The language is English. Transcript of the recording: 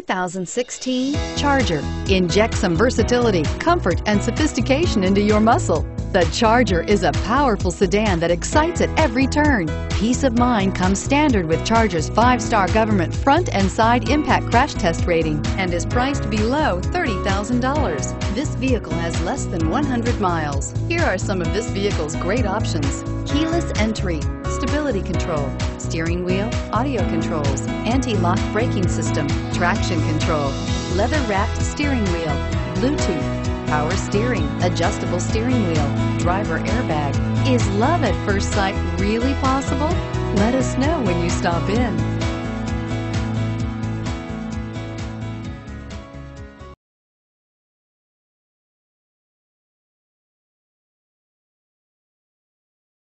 2016 Charger. Inject some versatility, comfort, and sophistication into your muscle. The Charger is a powerful sedan that excites at every turn. Peace of mind comes standard with Charger's five-star government front and side impact crash test rating and is priced below $30,000. This vehicle has less than 100 miles. Here are some of this vehicle's great options. Keyless entry, stability control, steering wheel, audio controls, anti-lock braking system, traction control, leather-wrapped steering wheel, Bluetooth, power steering, adjustable steering wheel, driver airbag. Is love at first sight really possible? Let us know when you stop in.